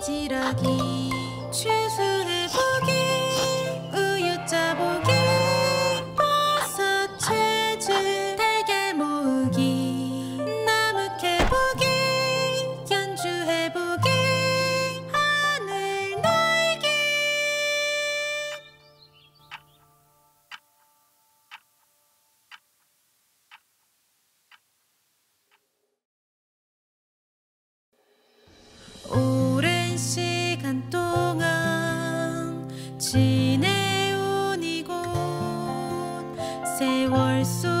지라기. 취수 세월 속